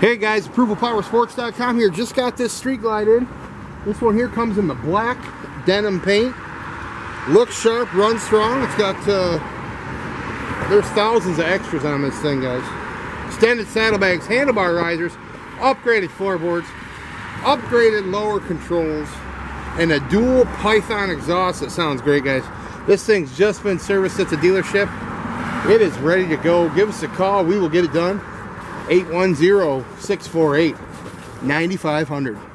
Hey guys, ApprovalPowerSports.com here. Just got this Street Glide in. This one here comes in the black denim paint. Looks sharp, runs strong. It's got, uh, there's thousands of extras on this thing, guys. Extended saddlebags, handlebar risers, upgraded floorboards, upgraded lower controls, and a dual Python exhaust that sounds great, guys. This thing's just been serviced at the dealership. It is ready to go. Give us a call. We will get it done. 810 648 9500.